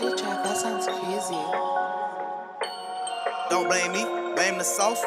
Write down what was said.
Shit trap, that sounds crazy. Don't blame me, blame the sauce.